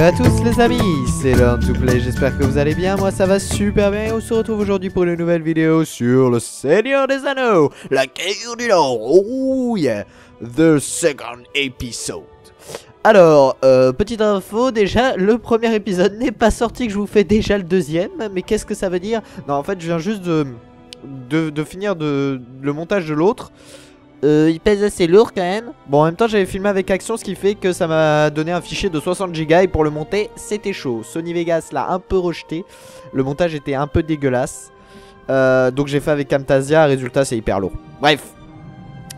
Salut à tous les amis, c'est Learn to j'espère que vous allez bien, moi ça va super bien et on se retrouve aujourd'hui pour une nouvelle vidéo sur le Seigneur des Anneaux, la guerre du Nord, oh yeah, the second episode. Alors, euh, petite info, déjà, le premier épisode n'est pas sorti, que je vous fais déjà le deuxième, mais qu'est-ce que ça veut dire? Non, en fait, je viens juste de, de, de finir de, le montage de l'autre, euh, il pèse assez lourd quand même. Bon, en même temps, j'avais filmé avec Action, ce qui fait que ça m'a donné un fichier de 60 Go et pour le monter, c'était chaud. Sony Vegas l'a un peu rejeté. Le montage était un peu dégueulasse. Euh, donc j'ai fait avec Camtasia, résultat, c'est hyper lourd. Bref.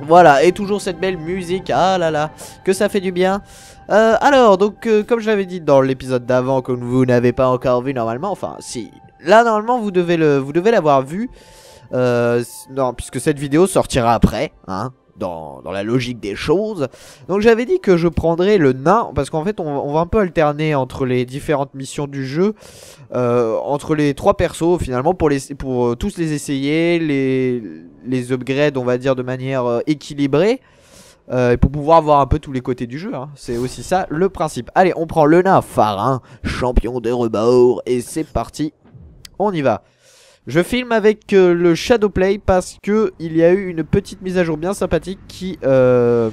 Voilà, et toujours cette belle musique. Ah là là, que ça fait du bien. Euh, alors, donc, euh, comme je l'avais dit dans l'épisode d'avant, que vous n'avez pas encore vu normalement, enfin, si. Là, normalement, vous devez vous devez l'avoir vu. Euh, non, puisque cette vidéo sortira après, hein, dans, dans, la logique des choses. Donc j'avais dit que je prendrais le nain, parce qu'en fait on, on, va un peu alterner entre les différentes missions du jeu, euh, entre les trois persos finalement, pour, les, pour euh, tous les essayer, les, les upgrades on va dire de manière équilibrée. Euh, pour pouvoir voir un peu tous les côtés du jeu, hein. c'est aussi ça le principe. Allez, on prend le nain Farin, champion des rebords, et c'est parti, on y va. Je filme avec euh, le Shadowplay parce que il y a eu une petite mise à jour bien sympathique qui euh,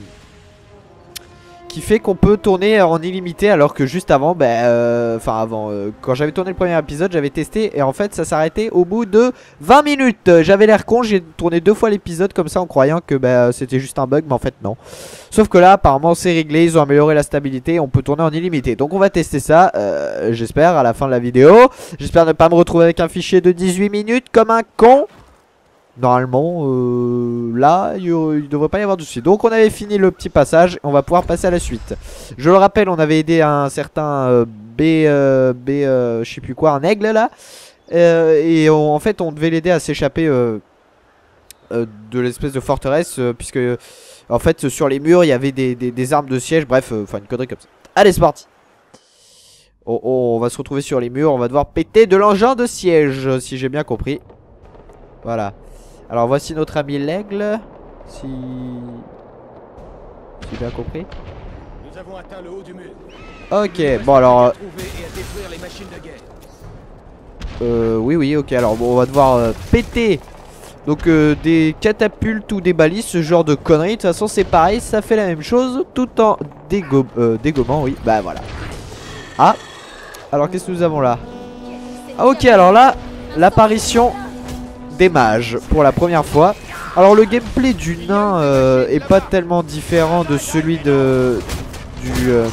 qui fait qu'on peut tourner en illimité alors que juste avant, ben, euh, enfin avant, euh, quand j'avais tourné le premier épisode, j'avais testé et en fait ça s'arrêtait au bout de 20 minutes. J'avais l'air con, j'ai tourné deux fois l'épisode comme ça en croyant que ben, c'était juste un bug, mais en fait non. Sauf que là, apparemment c'est réglé, ils ont amélioré la stabilité, on peut tourner en illimité. Donc on va tester ça, euh, j'espère, à la fin de la vidéo. J'espère ne pas me retrouver avec un fichier de 18 minutes comme un con. Normalement, euh, là, il ne devrait pas y avoir de soucis. Donc on avait fini le petit passage, on va pouvoir passer à la suite. Je le rappelle, on avait aidé un certain euh, B, euh, B euh, je sais plus quoi, un aigle là. Et en fait, on devait l'aider à s'échapper de l'espèce de forteresse, puisque en fait, sur les murs, il y avait des, des, des armes de siège, bref, enfin une connerie comme ça. Allez, c'est parti oh, oh, on va se retrouver sur les murs, on va devoir péter de l'engin de siège, si j'ai bien compris. Voilà. Alors voici notre ami l'aigle. Si. J'ai bien compris. Nous avons atteint le haut du mur. Ok, bon alors. Euh, oui, oui, ok. Alors bon, on va devoir euh, péter donc euh, des catapultes ou des balises, ce genre de conneries. De toute façon, c'est pareil, ça fait la même chose tout en dégo euh, dégommant. Oui, bah voilà. Ah, alors qu'est-ce que nous avons là? Ah, ok, alors là, l'apparition des mages pour la première fois. Alors le gameplay du nain euh, est pas tellement différent de celui de du euh,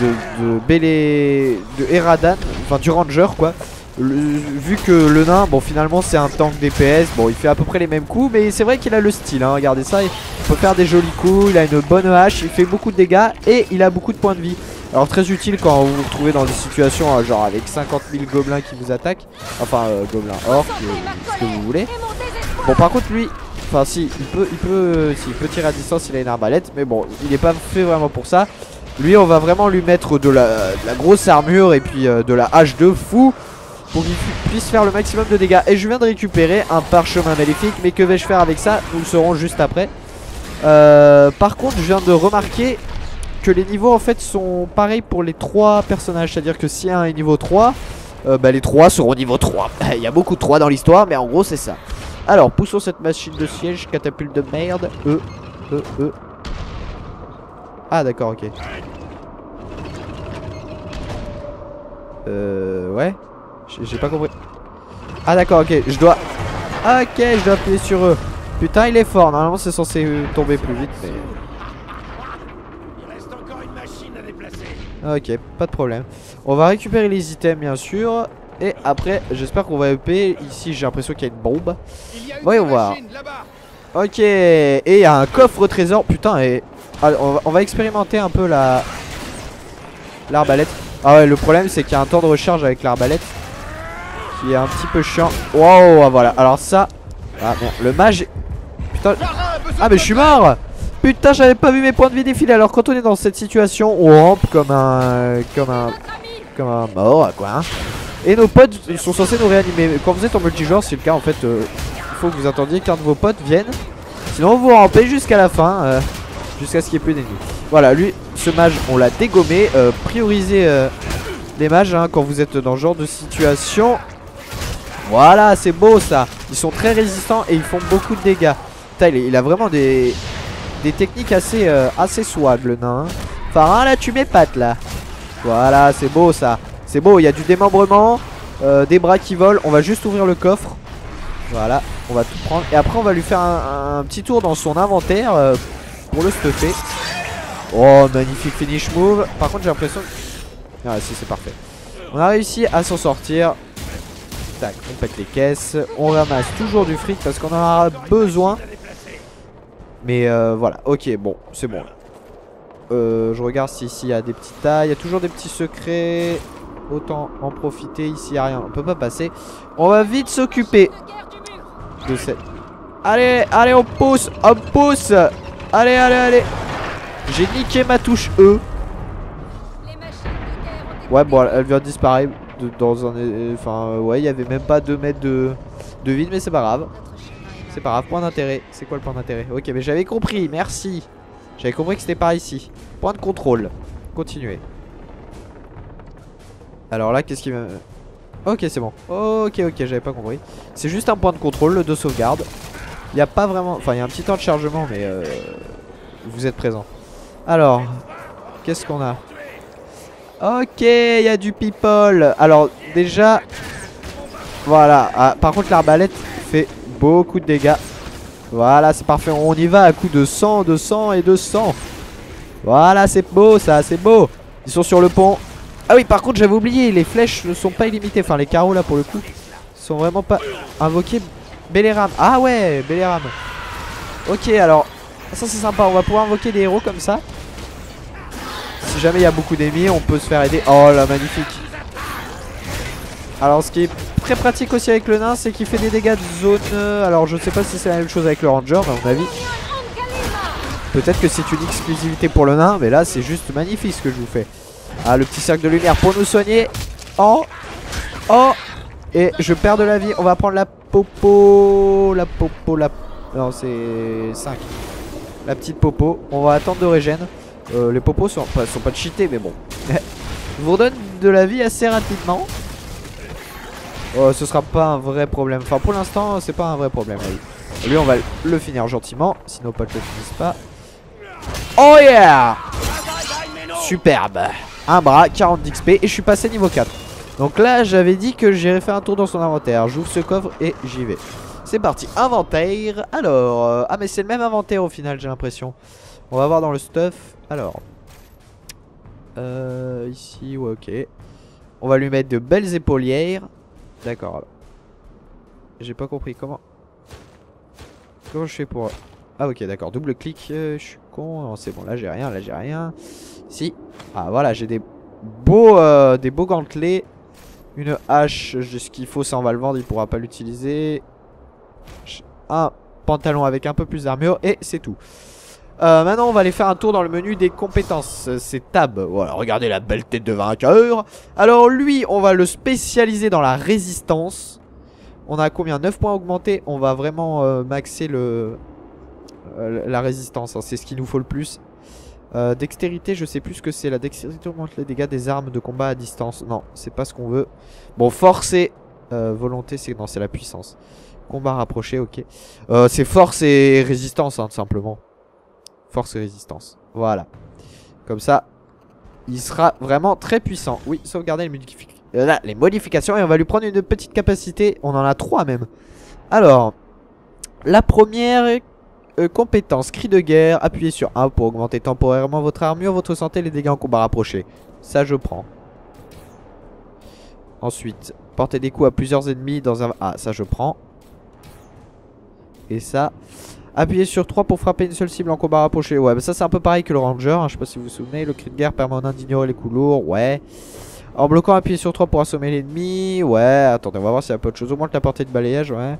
de, de Bélé, de Eradan, enfin du ranger quoi. Vu que le nain, bon finalement c'est un tank DPS, bon il fait à peu près les mêmes coups, mais c'est vrai qu'il a le style, hein, regardez ça, il peut faire des jolis coups, il a une bonne hache, il fait beaucoup de dégâts et il a beaucoup de points de vie. Alors très utile quand vous vous retrouvez dans des situations euh, genre avec 50 000 gobelins qui vous attaquent. Enfin euh, gobelins orques, euh, ce que vous voulez. Bon par contre lui, enfin si, il peut, il peut, si, il peut tirer à distance, il a une arbalète. Mais bon, il n'est pas fait vraiment pour ça. Lui on va vraiment lui mettre de la, de la grosse armure et puis euh, de la hache de fou. Pour qu'il puisse faire le maximum de dégâts. Et je viens de récupérer un parchemin maléfique. Mais que vais-je faire avec ça? Nous le saurons juste après. Euh, par contre je viens de remarquer que les niveaux en fait sont pareils pour les trois personnages. C'est-à-dire que si un est niveau 3, euh, bah, les trois seront niveau 3. Il y a beaucoup de 3 dans l'histoire, mais en gros c'est ça. Alors poussons cette machine de siège, catapulte de merde. E, E, E. Ah d'accord, ok. Euh, ouais. J'ai pas compris. Ah d'accord, ok, je dois... Ok, je dois appuyer sur eux. Putain, il est fort. Normalement, c'est censé tomber plus vite, mais... Ok, pas de problème. On va récupérer les items bien sûr. Et après, j'espère qu'on va EP. Ici, j'ai l'impression qu'il y a une bombe. Voyons voir. Ok, et il y a un coffre trésor. Putain, et ah, on, va, on, va, expérimenter un peu la l'arbalète. Ah ouais, le problème c'est qu'il y a un temps de recharge avec l'arbalète qui est un petit peu chiant. Wow, voilà. Alors ça, ah merde, le mage. Putain. Ah mais je suis mort. Putain, j'avais pas vu mes points de vie défiler. Alors quand on est dans cette situation, on rampe comme un, comme un, comme un mort, quoi. Hein. Et nos potes, ils sont censés nous réanimer. Quand vous êtes en multijoueur, c'est le cas en fait. Euh, il faut que vous attendiez qu'un de vos potes vienne. Sinon, vous rampez jusqu'à la fin, euh, jusqu'à ce qu'il n'y ait plus d'ennemis. Voilà, lui, ce mage, on l'a dégommé. Euh, priorisez euh, les mages hein, quand vous êtes dans ce genre de situation. Voilà, c'est beau ça. Ils sont très résistants et ils font beaucoup de dégâts. Putain, il, il a vraiment des, des techniques assez, euh, assez swag, le nain. hein. Là, tu m'épates, là. Voilà, c'est beau ça. C'est beau, il y a du démembrement, euh, des bras qui volent. On va juste ouvrir le coffre. Voilà, on va tout prendre. Et après, on va lui faire un, petit tour dans son inventaire euh, pour le stuffer. Oh, magnifique finish move. Par contre, j'ai l'impression. Ah, si, c'est parfait. On a réussi à s'en sortir. Tac, on pète les caisses. On ramasse toujours du fric parce qu'on en aura besoin. Mais euh, voilà, ok, bon, c'est bon. Euh, je regarde si ici il y a des petits tas. Il y a toujours des petits secrets. Autant en profiter. Ici, il n'y a rien. On peut pas passer. On va vite s'occuper de cette. Allez, allez, on pousse, on pousse. Allez, allez, allez. J'ai niqué ma touche E. Ouais, bon, elle vient disparaître dans un. Enfin, ouais, il y avait même pas 2 mètres de, de vide, mais c'est pas grave. C'est pas grave, point d'intérêt. C'est quoi le point d'intérêt Ok, mais j'avais compris, merci. J'avais compris que c'était par ici. Point de contrôle. Continuez. Alors là, qu'est-ce qui me. Ok, c'est bon. Ok, ok, j'avais pas compris. C'est juste un point de contrôle, le de sauvegarde. Il n'y a pas vraiment. Enfin, il y a un petit temps de chargement, mais euh, vous êtes présent. Alors, qu'est-ce qu'on a? Ok, il y a du people. Alors, déjà. Voilà. Ah, par contre, l'arbalète beaucoup de dégâts. Voilà, c'est parfait. On y va à coup de 100, de 100 et de 100. Voilà, c'est beau ça, c'est beau. Ils sont sur le pont. Ah oui, par contre, j'avais oublié, les flèches ne sont pas illimitées. Enfin, les carreaux là pour le coup sont vraiment pas invoqués. Béléram. Ah ouais, Béléram. Ok, alors, ça c'est sympa. On va pouvoir invoquer des héros comme ça. Si jamais il y a beaucoup d'ennemis, on peut se faire aider. Oh là, magnifique. Alors, ce qui est très pratique aussi avec le nain, c'est qu'il fait des dégâts de zone. Alors, je sais pas si c'est la même chose avec le ranger, à mon avis. Peut-être que c'est une exclusivité pour le nain, mais là, c'est juste magnifique ce que je vous fais. Ah, le petit cercle de lumière pour nous soigner. Oh, oh, et je perds de la vie. On va prendre la popo, la popo, la. Non, c'est 5. La petite popo. On va attendre de régène. Euh, les popos sont pas, sont pas cheatés, mais bon. vous redonne de la vie assez rapidement. Oh, ce sera pas un vrai problème. Enfin, pour l'instant, c'est pas un vrai problème. Lui, on va le finir gentiment. Si nos potes le finissent pas. Oh yeah! Superbe. Un bras, 40 d'XP. Et je suis passé niveau 4. Donc là, j'avais dit que j'irais faire un tour dans son inventaire. J'ouvre ce coffre et j'y vais. C'est parti. Inventaire. Alors. euh, ah, mais c'est le même inventaire au final, j'ai l'impression. On va voir dans le stuff. Alors. Euh, ici, ouais, ok. On va lui mettre de belles épaulières. D'accord. J'ai pas compris comment. Comment je fais pour. Ah, ok, d'accord. Double clic. euh, je suis con. C'est bon, là j'ai rien. Là j'ai rien. Si. Ah, voilà, j'ai des beaux, euh, des beaux gantelets. Une hache. Ce qu'il faut, ça on va le vendre. Il pourra pas l'utiliser. Un pantalon avec un peu plus d'armure. Et c'est tout. Euh, maintenant, on va aller faire un tour dans le menu des compétences. C'est Tab. Voilà, regardez la belle tête de vainqueur. Alors, lui, on va le spécialiser dans la résistance. On a combien? 9 points augmentés. On va vraiment euh, maxer le euh, la résistance. hein. C'est ce qu'il nous faut le plus. Euh, dextérité, je sais plus ce que c'est. La dextérité augmente les dégâts des armes de combat à distance. Non, c'est pas ce qu'on veut. Bon, force et euh, volonté, c'est non, c'est la puissance. Combat rapproché, ok. Euh, c'est force et résistance, hein, tout simplement. Force et résistance. Voilà. Comme ça, il sera vraiment très puissant. Oui, sauvegarder euh, les modifications et on va lui prendre une petite capacité. On en a trois même. Alors, la première euh, compétence, cri de guerre. Appuyez sur 1 pour augmenter temporairement votre armure, votre santé les dégâts en combat rapproché. Ça, je prends. Ensuite, porter des coups à plusieurs ennemis dans un... Ah, ça, je prends. Et ça... Appuyez sur 3 pour frapper une seule cible en combat rapproché. Ouais, mais ça c'est un peu pareil que le ranger. hein, Je sais pas si vous vous souvenez. Le cri de guerre permet d'ignorer les coups. Ouais. En bloquant, appuyez sur 3 pour assommer l'ennemi. Ouais, attendez, on va voir s'il y a pas autre chose. Augmente la portée de balayage. Ouais.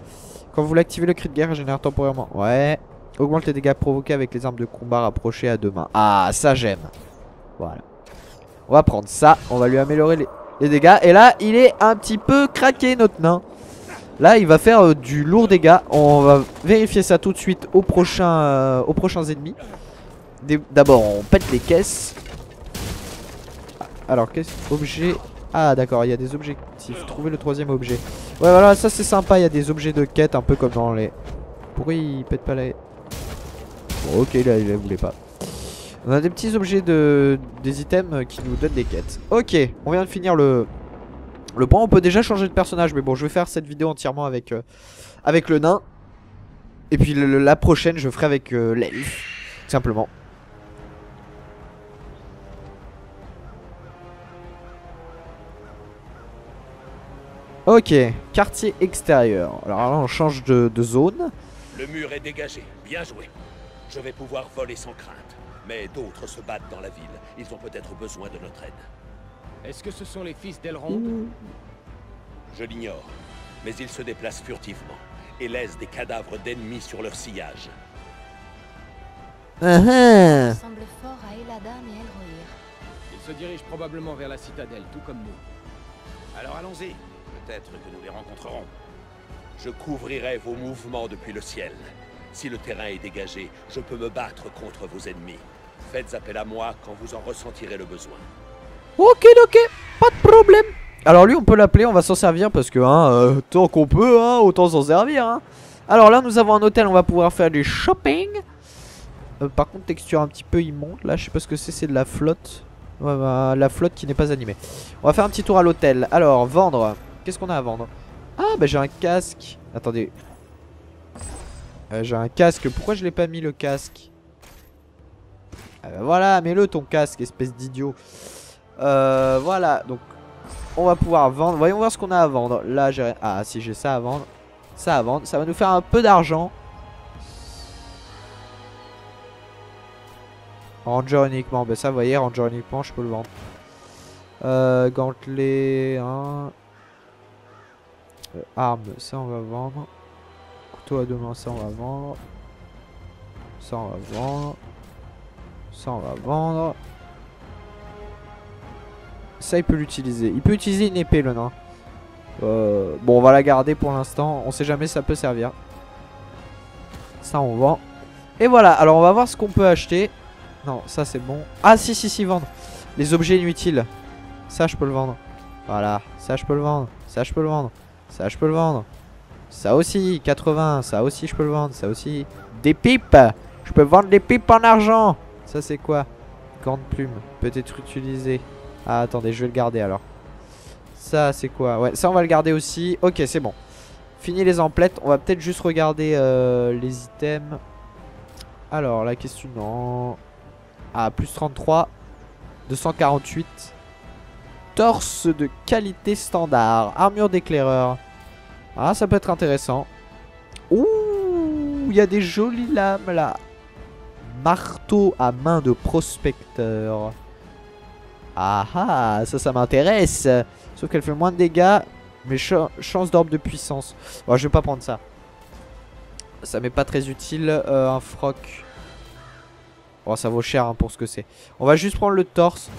Quand vous l'activez, le cri de guerre régénère temporairement. Ouais. Augmente les dégâts provoqués avec les armes de combat rapprochées à deux mains. Ah, ça j'aime. Voilà. On va prendre ça. On va lui améliorer les dégâts. Et là, il est un petit peu craqué, notre nain. Là, il va faire euh, du lourd dégât. On va vérifier ça tout de suite euh, aux prochains ennemis. Dé- D'abord, on pète les caisses. Alors, qu'est-ce objet? Ah, d'accord, il y a des objectifs. Trouver le troisième objet. Ouais, voilà, ça c'est sympa. Il y a des objets de quête, un peu comme dans les. Pourquoi il pète pas la. Bon, ok, là, il voulait pas. On a des petits objets de des items qui nous donnent des quêtes. Ok, on vient de finir le le point. On peut déjà changer de personnage, mais bon, je vais faire cette vidéo entièrement avec euh, avec le nain. Et puis la prochaine, je ferai avec euh, l'elfe, simplement. Ok, quartier extérieur. Alors là, on change de zone. Le mur est dégagé. Bien joué. Je vais pouvoir voler sans crainte. Mais d'autres se battent dans la ville. Ils ont peut-être besoin de notre aide. Est-ce que ce sont les fils d'Elrond Je l'ignore. Mais ils se déplacent furtivement et laissent des cadavres d'ennemis sur leur sillage. Ah ah. semble fort à Eladan et Elrohir. Ils se dirigent probablement vers la citadelle, tout comme nous. Alors allons-y. Peut-être que nous les rencontrerons. Je couvrirai vos mouvements depuis le ciel. Si le terrain est dégagé, je peux me battre contre vos ennemis. Faites appel à moi quand vous en ressentirez le besoin. Ok, ok, pas de problème. Alors lui, on peut l'appeler, on va s'en servir parce que hein, euh, tant qu'on peut, hein, autant s'en servir. Hein. Alors là, nous avons un hôtel, on va pouvoir faire du shopping. Euh, par contre, texture un petit peu immonde. Là, je sais pas ce que c'est, c'est de la flotte. Ouais, bah, la flotte qui n'est pas animée. On va faire un petit tour à l'hôtel. Alors, vendre. Qu'est-ce qu'on a à vendre? Ah, bah j'ai un casque. Attendez. Euh, j'ai un casque. Pourquoi je l'ai pas mis le casque? Ah bah Voilà, mets-le ton casque, espèce d'idiot. Euh, voilà, donc on va pouvoir vendre. Voyons voir ce qu'on a à vendre. Là, j'ai. Ah, si j'ai ça à vendre. Ça à vendre. Ça va nous faire un peu d'argent. Ranger uniquement. Ben ça, vous voyez, Ranger uniquement, je peux le vendre. Euh, gantelet, hein. Euh, arme, ça on va vendre. Couteau à deux mains, ça on va vendre. Ça on va vendre. Ça on va vendre. Ça il peut l'utiliser. Il peut utiliser une épée le nain. Euh, bon on va la garder pour l'instant. On sait jamais ça peut servir. Ça on vend. Et voilà. Alors on va voir ce qu'on peut acheter. Non ça c'est bon. Ah si si si vendre. Les objets inutiles. Ça je peux le vendre. Voilà. Ça je peux le vendre. Ça je peux le vendre. Ça je peux le vendre. Ça aussi 80. Ça aussi je peux le vendre. Ça aussi. Des pipes. Je peux vendre des pipes en argent. Ça c'est quoi? Grande plume. Peut être utilisé. Ah attendez, je vais le garder alors. Ça c'est quoi? Ouais, ça on va le garder aussi. Ok, c'est bon. Fini les emplettes. On va peut-être juste regarder euh, les items. Alors, la question non. Ah, plus 33. 248. Torse de qualité standard. Armure d'éclaireur. Ah, ça peut être intéressant. Ouh, il y a des jolies lames là. Marteau à main de prospecteur. Ah ah, ça, ça m'intéresse. Sauf qu'elle fait moins de dégâts, mais cha- chance d'orbe de puissance. Bon, je vais pas prendre ça. Ça m'est pas très utile. Euh, un froc. Bon, ça vaut cher hein, pour ce que c'est. On va juste prendre le torse.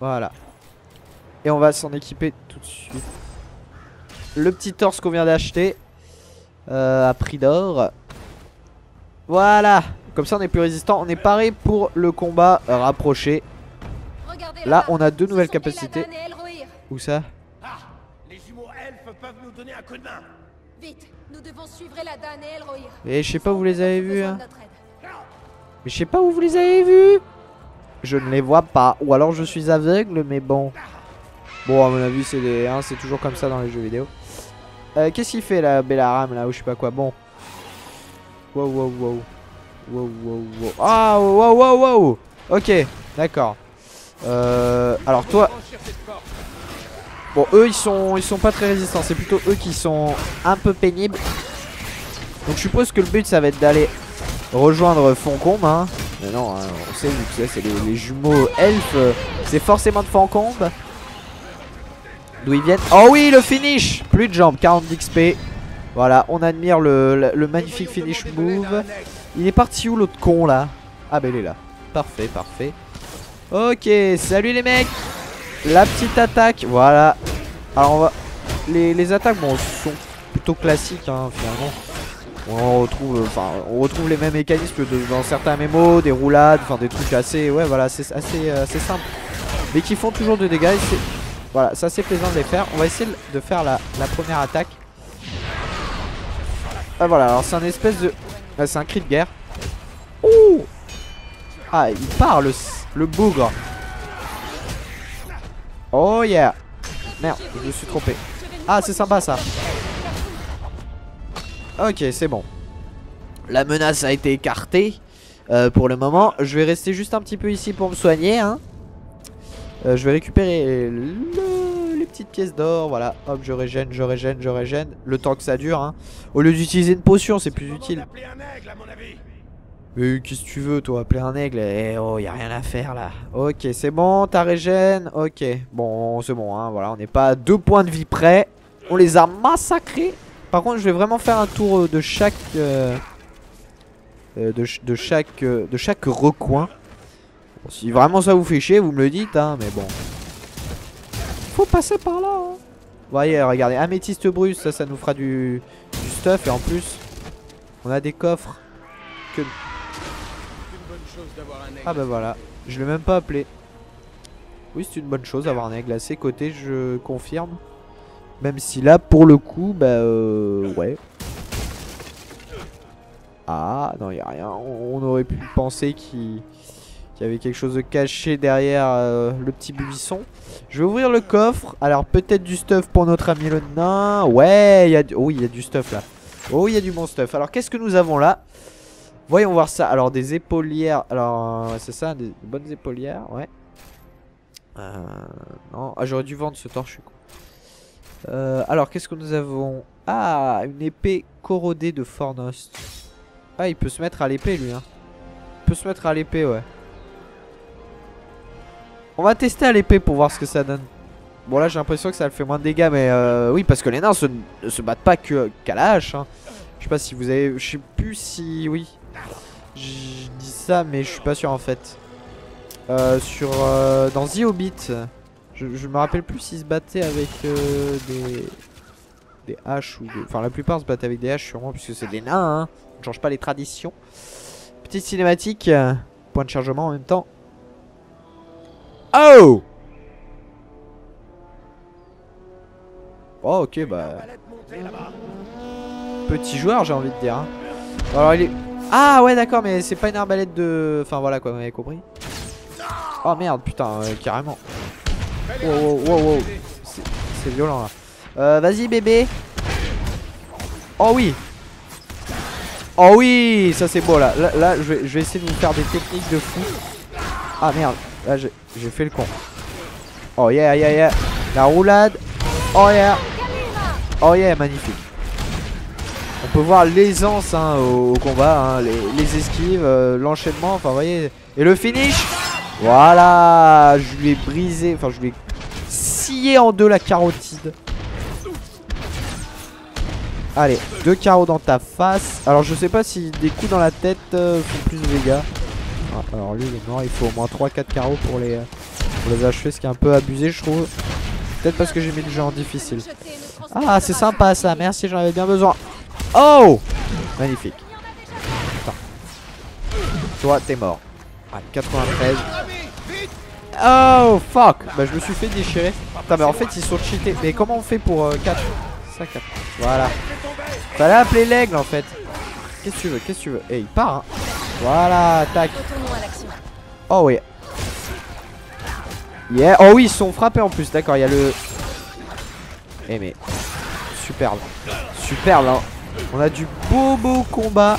Voilà. Et on va s'en équiper tout de suite. Le petit torse qu'on vient d'acheter. euh, à prix d'or. Voilà. Comme ça, on est plus résistant. On est paré pour le combat rapproché. Là, on a deux nouvelles capacités. Où ça Ah Les jumeaux elfes peuvent nous donner un coup de main Vite, nous devons suivre Eladan et Elrohir. Et je sais pas où vous les avez vus. Hein. Mais je sais pas où vous les avez vus. Je ne les vois pas. Ou alors je suis aveugle, mais bon. Bon, à mon avis, c'est des... hein, c'est toujours comme ça dans les jeux vidéo. Euh, Qu'est-ce qu'il fait la Bellaram là ou je sais pas quoi Bon. Wow, wow, wow. Wow, wow, wow. Ah, wow, wow, wow. Ok, d'accord. Euh, alors toi. Bon, eux, ils sont, ils sont pas très résistants. C'est plutôt eux qui sont un peu pénibles. Donc, je suppose que le but, ça va être d'aller rejoindre Foncombe. Hein. Mais non, hein, on sait, vu que c'est les, jumeaux elfes. euh, C'est forcément de Foncombe. D'où ils viennent. Oh oui, le finish Plus de jambes, 40 d'XP. Voilà, on admire le, le- le magnifique finish move. Il est parti où l'autre con là? Ah, bah il est là. Parfait, parfait. Ok, salut les mecs la petite attaque, voilà. Alors on va... Les, les attaques, bon, sont plutôt classiques, hein, finalement. On retrouve, enfin, on retrouve les mêmes mécanismes que dans certains MMO, des roulades, enfin des trucs assez, ouais, voilà, c'est assez, euh, assez simple, mais qui font toujours de dégâts. et voilà, c'est plaisant de les faire. On va essayer de faire la, la première attaque. Ah voilà, alors c'est un espèce de, ah, c'est un cri de guerre. Ouh Ah, il part le, s- le bougre. Oh yeah. Merde, je me suis trompé. Ah, c'est sympa ça. Ok, c'est bon. La menace a été écartée euh, pour le moment. Je vais rester juste un petit peu ici pour me soigner. Hein. Euh, je vais récupérer le- les petites pièces d'or. Voilà, hop, je régène, je régène, je régène. Le temps que ça dure. Hein. Au lieu d'utiliser une potion, c'est plus utile. Mais qu'est-ce que tu veux, toi Appeler un aigle Eh oh, y a rien à faire là. Ok, c'est bon, t'as régène. Ok, bon, c'est bon, hein. Voilà, on n'est pas à deux points de vie près. On les a massacrés. Par contre, je vais vraiment faire un tour euh, de chaque. euh, euh, de, de chaque euh, de chaque recoin. Si vraiment ça vous fait chier, vous me le dites, hein. Mais bon. Faut passer par là. Hein. Voyez, regardez, améthyste brut, ça, ça nous fera du, du stuff. Et en plus, on a des coffres. C'est Ah bah voilà, je l'ai même pas appelé. Oui, c'est une bonne chose d'avoir un aigle à ses côtés, je confirme. Même si là, pour le coup, bah euh, ouais. Ah, non, y a rien. On, aurait pu penser qu'il qu'il y avait quelque chose de caché derrière euh, le petit buisson. Je vais ouvrir le coffre. Alors, peut-être du stuff pour notre ami le nain. Ouais, il y a du... Oh, il y a du stuff là. Oh, il y a du bon stuff. Alors, qu'est-ce que nous avons là? Voyons voir ça. Alors des épaulières. Alors euh, c'est ça, des bonnes épaulières, ouais. Euh, non, ah, j'aurais dû vendre ce torche. je. Euh, alors qu'est-ce que nous avons? Ah, une épée corrodée de Fornost. Ah, il peut se mettre à l'épée lui. Hein. Il peut se mettre à l'épée, ouais. On va tester à l'épée pour voir ce que ça donne. Bon là j'ai l'impression que ça le fait moins de dégâts mais euh, oui parce que les nains se, ne se battent pas qu'à la hache. hein. Je sais pas si vous avez... Je sais plus si... Oui. Je dis ça, mais je suis pas sûr en fait. Euh, sur euh, dans The Hobbit, je, me rappelle plus s'ils se battaient avec euh, des des haches ou des... enfin la plupart se battent avec des haches sûrement puisque c'est des nains. Hein. On ne change pas les traditions. Petite cinématique, euh, point de chargement en même temps. Oh. Oh ok bah petit joueur j'ai envie de dire. hein. Alors il est ah ouais d'accord mais c'est pas une arbalète de... Enfin voilà quoi vous m'avez compris. Oh merde putain euh, carrément. Wow wow wow C'est violent là. Euh, Vas-y bébé. Oh oui. Oh oui Ça c'est beau là. Là, je, vais, essayer de vous faire des techniques de fou. Ah merde. Là j'ai fait le con. Oh yeah yeah yeah. La roulade. Oh yeah. Oh yeah magnifique peut voir l'aisance hein, au, combat, hein, les, esquives, euh, l'enchaînement, enfin vous voyez. Et le finish Voilà Je lui ai brisé, enfin je lui ai scié en deux la carotide. Allez, deux carreaux dans ta face. Alors je sais pas si des coups dans la tête euh, font plus de dégâts. Ah, alors lui il est mort, il faut au moins 3-4 carreaux pour les, pour les achever, ce qui est un peu abusé je trouve. Peut-être parce que j'ai mis le jeu en difficile. Ah, c'est sympa ça, merci, j'en avais bien besoin. Oh Magnifique. Toi, t'es mort. Ah, 93. Oh, fuck Bah, je me suis fait déchirer. Putain, mais en fait, ils sont cheatés. Mais comment on fait pour euh, 4 Ça, 4. Voilà. Fallait appeler l'aigle, en fait. Qu'est-ce que tu veux? Qu'est-ce que tu veux? Eh, il part, hein. Voilà, tac. Oh, oui. Yeah. Oh, oui, ils sont frappés en plus. D'accord, il y a le... Eh, mais... Superbe. Superbe, hein. On a du beau beau combat.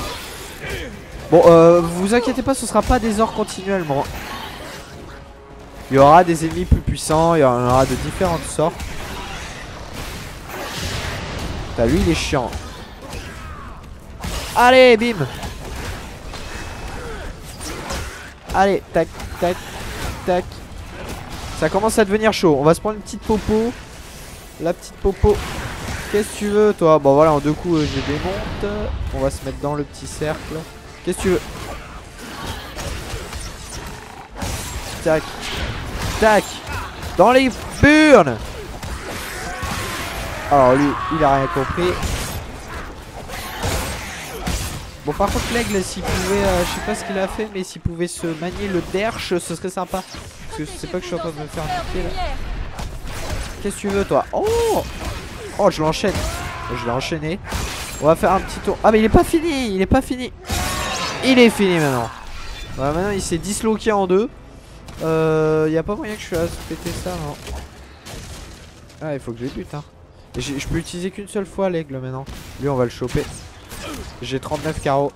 Bon, euh, vous inquiétez pas, ce sera pas des ors continuellement. Il y aura des ennemis plus puissants, il y en aura de différentes sortes. Lui, il est chiant. Allez, bim Allez, tac, tac, tac. Ça commence à devenir chaud. On va se prendre une petite popo. La petite popo. Qu'est-ce que tu veux toi Bon voilà en deux coups euh, je démonte. On va se mettre dans le petit cercle. Qu'est-ce que tu veux Tac. Tac. Dans les burnes. Alors lui il a rien compris. Bon par contre l'aigle s'il pouvait, euh, je sais pas ce qu'il a fait mais s'il pouvait se manier le derche ce serait sympa. Parce que je sais pas que je suis en train de me faire niquer là. Qu'est-ce que tu veux toi Oh Oh je l'enchaîne. Je l'ai enchaîné. On va faire un petit tour. Ah mais il est pas fini, il est pas fini. Il est fini maintenant. Voilà maintenant il s'est disloqué en deux. Euh, y a pas moyen que je fasse péter ça non. Ah il faut que je les bute hein. Je peux utiliser qu'une seule fois l'aigle maintenant. Lui on va le choper. J'ai 39 carreaux.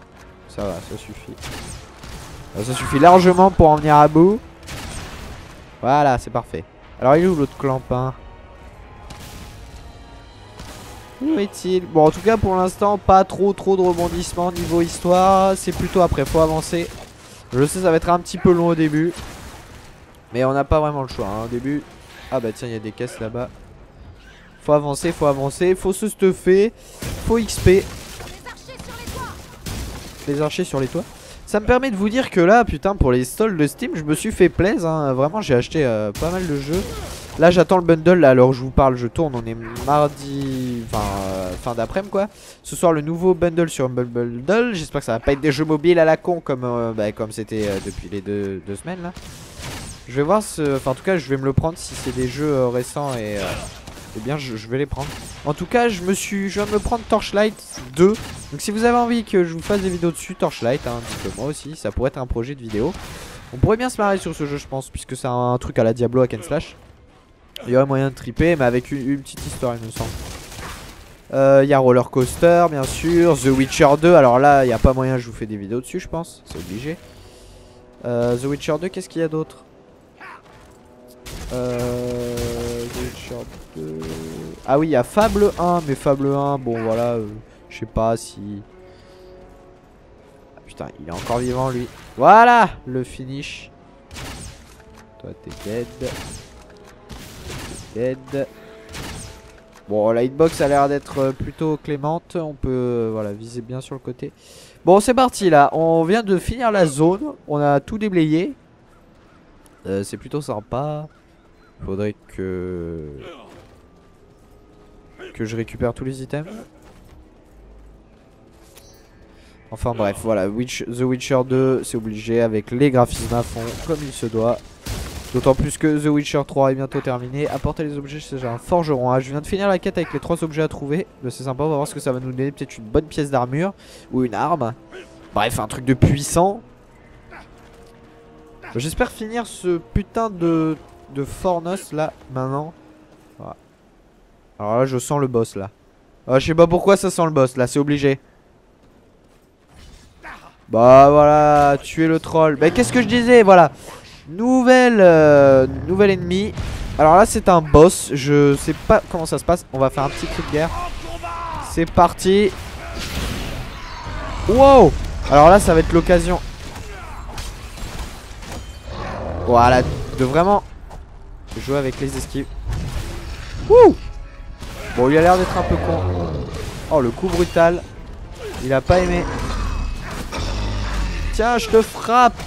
Ça va, ça suffit. Euh, Ça suffit largement pour en venir à bout. Voilà, c'est parfait. Alors il est où l'autre clampin Où est-il? Bon en tout cas pour l'instant pas trop trop de rebondissements niveau histoire. C'est plutôt après, faut avancer. Je sais ça va être un petit peu long au début. Mais on n'a pas vraiment le choix hein, au début. Ah bah tiens il y a des caisses là-bas. Faut avancer, faut avancer, faut se stuffer, faut XP. Les archers sur les toits? Ça me permet de vous dire que là, putain, pour les stalls de Steam, je me suis fait plaisir. hein. Vraiment, j'ai acheté euh, pas mal de jeux. Là, j'attends le bundle. Là, alors je vous parle, je tourne. On est mardi, enfin, euh, fin d'après-midi, quoi. Ce soir, le nouveau bundle sur Humble Bundle. J'espère que ça va pas être des jeux mobiles à la con comme euh, bah, c'était depuis les deux, deux semaines là. Je vais voir ce. Enfin, en tout cas, je vais me le prendre si c'est des jeux récents et. Eh bien, je, vais les prendre. En tout cas, je me suis, je viens de me prendre Torchlight 2. Donc, si vous avez envie que je vous fasse des vidéos dessus, Torchlight, hein, dites-le moi aussi, ça pourrait être un projet de vidéo. On pourrait bien se marrer sur ce jeu, je pense, puisque c'est un truc à la Diablo hack and slash. Il y aurait moyen de triper, mais avec une, une petite histoire, il me semble. Euh, Il y a Roller Coaster, bien sûr. The Witcher 2. Alors là, il n'y a pas moyen, je vous fais des vidéos dessus, je pense. C'est obligé. Euh, The Witcher 2, qu'est-ce qu'il y a d'autre? Euh, The Witcher 2. Ah oui, il y a Fable 1, mais Fable 1, bon voilà, euh, je sais pas si. Ah, putain, il est encore vivant lui. Voilà le finish. Toi t'es dead. T'es dead. Bon, la hitbox a l'air d'être euh, plutôt clémente. On peut euh, voilà, viser bien sur le côté. Bon, c'est parti là. On vient de finir la zone. On a tout déblayé. C'est plutôt sympa. Faudrait que que je récupère tous les items. Enfin bref, voilà, The Witcher 2, c'est obligé avec les graphismes à fond, comme il se doit. D'autant plus que The Witcher 3 est bientôt terminé. Apporter les objets chez un forgeron. Ah, je viens de finir la quête avec les trois objets à trouver. C'est sympa, on va voir ce que ça va nous donner. Peut-être une bonne pièce d'armure ou une arme. Bref, un truc de puissant. J'espère finir ce putain de, de Fornos là maintenant. Alors là, je sens le boss là. Ah, je sais pas pourquoi ça sent le boss là, c'est obligé. Bah voilà, tuer le troll. Bah qu'est-ce que je disais, voilà. Nouvelle, euh, nouvel ennemi. Alors là, c'est un boss. Je sais pas comment ça se passe. On va faire un petit cri de guerre. C'est parti. Wow. Alors là, ça va être l'occasion. Voilà, de vraiment jouer avec les esquives. Wouh Bon, il a l'air d'être un peu con. Oh, le coup brutal. Il a pas aimé. Tiens, je te frappe.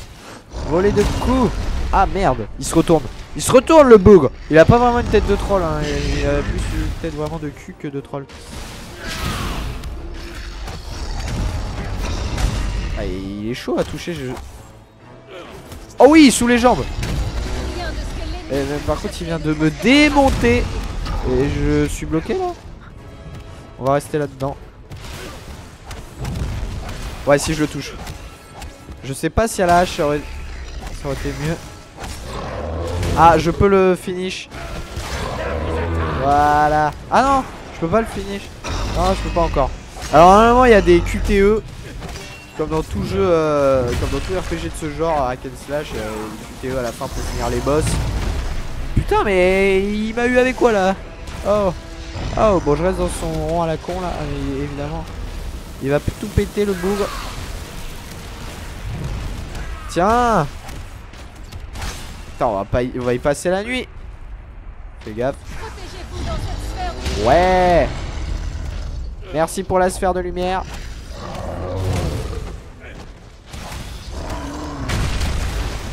Voler de coups. Ah merde, il se retourne. Il se retourne le bougre. Il a pas vraiment une tête de troll. Hein. Il, il a plus une tête vraiment de cul que de troll. Ah, il est chaud à toucher. je- Oh oui, sous les jambes. Et même, par contre, il vient de me démonter. Et je suis bloqué là. On va rester là-dedans. Ouais, si je le touche. Je sais pas si à la hache ça aurait, ça aurait été mieux. Ah, je peux le finish. Voilà. Ah non, je peux pas le finish. Non, je peux pas encore. Alors normalement, il y a des QTE. Comme dans tout jeu, euh, comme dans tout RPG de ce genre, hack and slash, euh, QTE à la fin pour finir les boss. Putain, mais il m'a eu avec quoi là Oh, oh, bon, je reste dans son rond à la con là, mais évidemment. Il va tout péter le bougre. Tiens Putain, on va, pas y... on va y passer la nuit. Fais gaffe. Ouais Merci pour la sphère de lumière.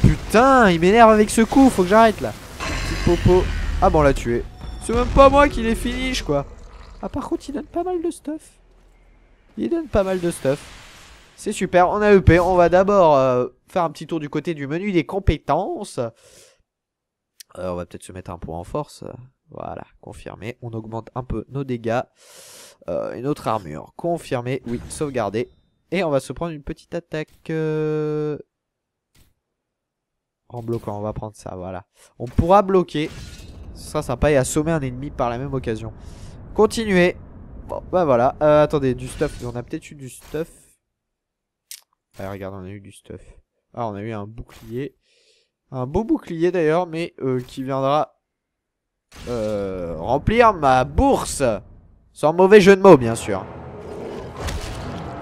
Putain, il m'énerve avec ce coup, faut que j'arrête là. Popo. Ah bon, on l'a tué. C'est même pas moi qui l'ai finish quoi. Ah par contre, il donne pas mal de stuff. Il donne pas mal de stuff. C'est super, on a EP. On va d'abord euh, faire un petit tour du côté du menu des compétences. Euh, on va peut-être se mettre un point en force. Voilà, confirmé. On augmente un peu nos dégâts euh, et notre armure. Confirmé, oui, sauvegarder. Et on va se prendre une petite attaque. En bloquant, on va prendre ça, voilà. On pourra bloquer. Ce sera sympa et assommer un ennemi par la même occasion. Continuer. Bon, bah voilà. Euh, attendez, du stuff. On a peut-être eu du stuff. Ah, regarde, on a eu du stuff. Ah, on a eu un bouclier. Un beau bouclier d'ailleurs, mais euh, qui viendra euh, remplir ma bourse. Sans mauvais jeu de mots, bien sûr.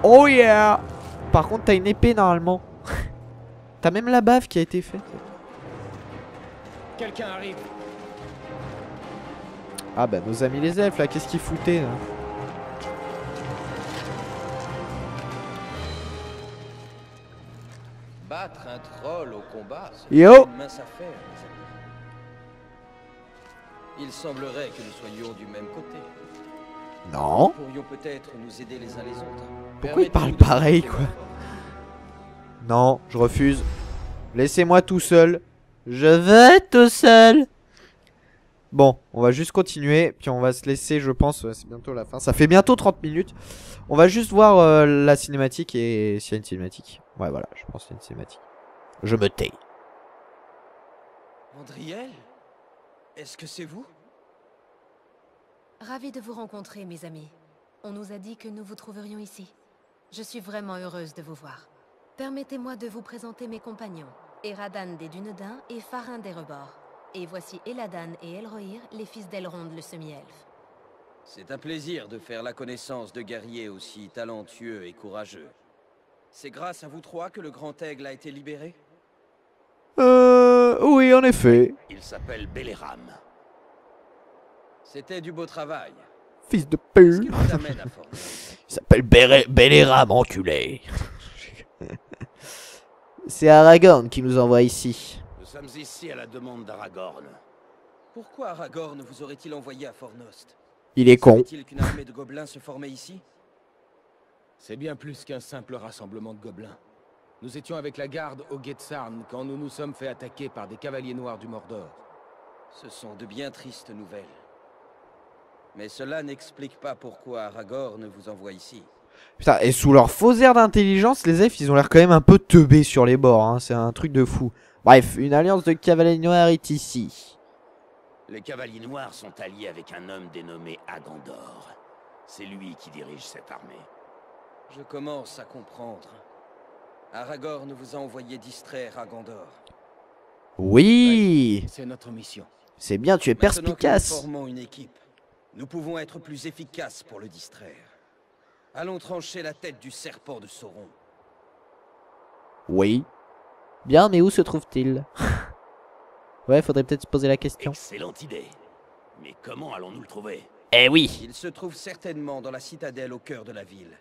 Oh yeah Par contre, t'as une épée normalement. T'as même la bave qui a été faite. Quelqu'un arrive. Ah bah nos amis les elfes là, qu'est-ce qu'ils foutaient là? Battre un troll au combat, Yo une mince affaire. Il semblerait que nous soyons du même côté. Non Nous pourrions peut-être nous aider les uns les autres. Pourquoi il parle Permettez-nous de pareil, quoi? Non, je refuse. Laissez-moi tout seul. Je veux être tout seul. Bon, on va juste continuer, puis on va se laisser, je pense, c'est bientôt la fin. Ça fait bientôt 30 minutes. On va juste voir euh, la cinématique et s'il y a une cinématique. Ouais, voilà, je pense qu'il y a une cinématique. Je me tais. Andriel Est-ce que c'est vous? Ravi de vous rencontrer, mes amis. On nous a dit que nous vous trouverions ici. Je suis vraiment heureuse de vous voir. Permettez-moi de vous présenter mes compagnons, Eradan des Dunedins et Farin des Rebords. Et voici Eladan et Elrohir, les fils d'Elrond le semi-elfe. C'est un plaisir de faire la connaissance de guerriers aussi talentueux et courageux. C'est grâce à vous trois que le Grand Aigle a été libéré? Euh, oui, en effet. Il s'appelle Béléram. C'était du beau travail. Fils de pute. Il s'appelle Béléram, enculé. C'est Aragorn qui nous envoie ici. Nous sommes ici à la demande d'Aragorn. Pourquoi Aragorn vous aurait-il envoyé à Fornost Il est con. Savait-il qu'une armée de gobelins se formait ici? C'est bien plus qu'un simple rassemblement de gobelins. Nous étions avec la garde au Getsarn quand nous nous sommes fait attaquer par des cavaliers noirs du Mordor. Ce sont de bien tristes nouvelles. Mais cela n'explique pas pourquoi Aragorn vous envoie ici. Putain, et sous leur faux air d'intelligence, les elfes, ils ont l'air quand même un peu teubés sur les bords. Hein. C'est un truc de fou. Bref, une alliance de cavaliers noirs est ici. Les cavaliers noirs sont alliés avec un homme dénommé Agandor. C'est lui qui dirige cette armée. Je commence à comprendre. Aragorn vous a envoyé distraire Agandor. Oui C'est notre mission. C'est bien, tu es Maintenant que nous perspicace. formons une équipe, nous pouvons être plus efficaces pour le distraire. Allons trancher la tête du serpent de Sauron. Oui. Bien, mais où se trouve-t-il? Ouais, faudrait peut-être se poser la question. Excellente idée. Mais comment allons-nous le trouver? Eh oui Il se trouve certainement dans la citadelle au cœur de la ville.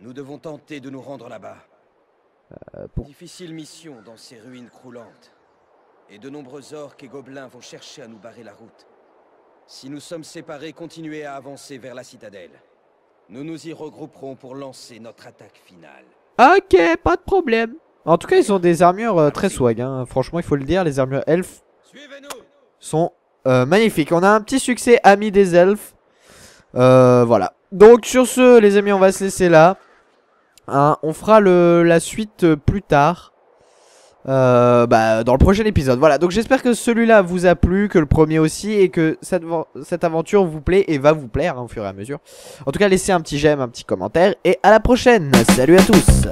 Nous devons tenter de nous rendre là-bas. Euh, pour- Difficile mission dans ces ruines croulantes. Et de nombreux orques et gobelins vont chercher à nous barrer la route. Si nous sommes séparés, continuez à avancer vers la citadelle. Nous nous y regrouperons pour lancer notre attaque finale. Ok, pas de problème. En tout cas, ils ont des armures euh, très swag. Hein. Franchement, il faut le dire, les armures elfes sont euh, magnifiques. On a un petit succès, amis des elfes. Euh, voilà. Donc, sur ce, les amis, on va se laisser là. Hein, on fera le, la suite euh, plus tard. Euh, bah, dans le prochain épisode. Voilà, donc j'espère que celui-là vous a plu, que le premier aussi, et que cette, aventure vous plaît et va vous plaire hein, au fur et à mesure. En tout cas, laissez un petit j'aime, un petit commentaire, et à la prochaine. Salut à tous